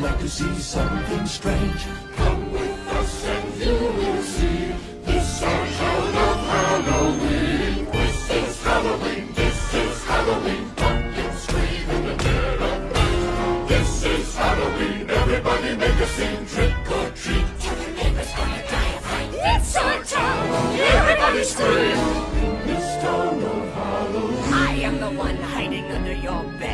to see something strange. Come with us and you will see. This our town of Halloween. This is Halloween. This is Halloween. Pumpkins scream in the dead of night. This is Halloween. Everybody make a scene. Trick or treat. Tell your neighbors on your die. It's our town. Everybody scream. In this town of Halloween. I am the one hiding under your bed.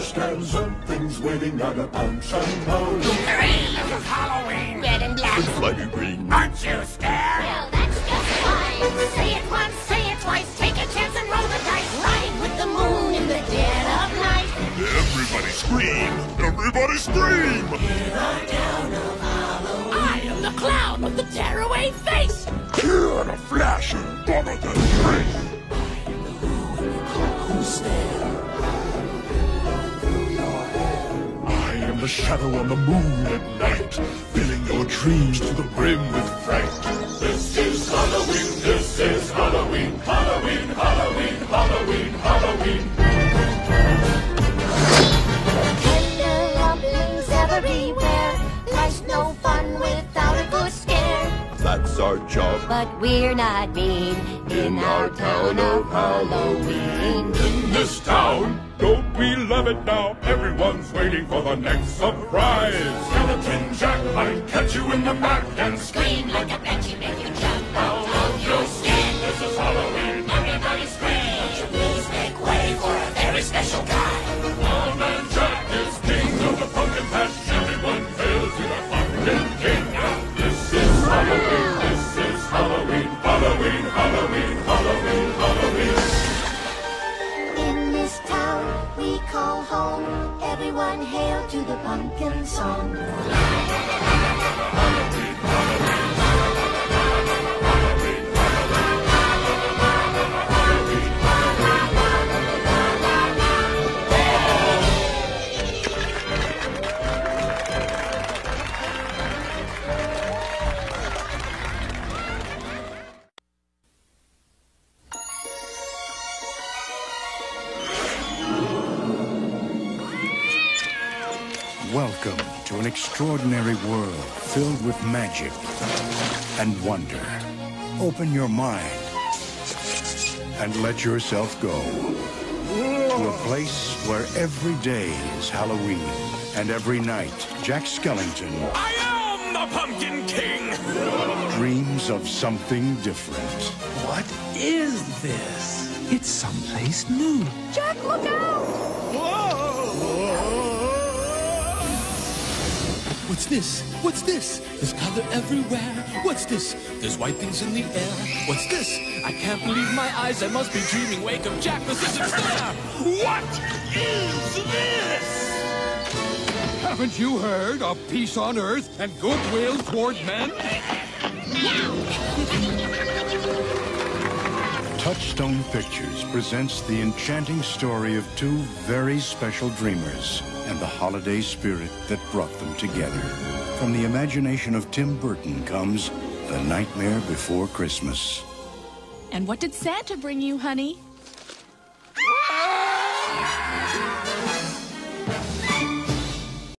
The trash can. Something's waiting at a punch and pound. Hooray! This is Halloween. Red and black. Slimy green. Aren't you scared? Well, that's just fine. Say it once, say it twice. Take a chance and roll the dice. Riding with the moon in the dead of night. Everybody scream! Everybody scream! Hear the town of Halloween. I am the clown with the tearaway face. Here in a flash and bother the trace. I am the shadow on the moon at night, filling your dreams to the brim with fright. This is Halloween, this is Halloween, Halloween, Halloween, Halloween, Halloween. Tender rumblings everywhere. Life's no fun without a good scare. That's our job But we're not mean in our town of Halloween. in this town. Don't we love it now? Everyone's waiting for the next surprise. Skeleton Jack might catch you in the back and Scream like a banshee, make you jump out of your skin. This is Halloween. Everybody scream. Please make way for a very special guy? Hail to the pumpkin song. Welcome to an extraordinary world filled with magic and wonder. Open your mind and let yourself go to a place where every day is Halloween and every night Jack Skellington I am the Pumpkin King. dreams of something different. What is this? It's someplace new. What's this? What's this? There's color everywhere. What's this? There's white things in the air. What's this? I can't believe my eyes. I must be dreaming. Wake up, Jack. This isn't fair. What is this? Haven't you heard of peace on earth and goodwill toward men? Touchstone Pictures presents the enchanting story of two very special dreamers and the holiday spirit that brought them together. From the imagination of Tim Burton comes The Nightmare Before Christmas. And what did Santa bring you, honey?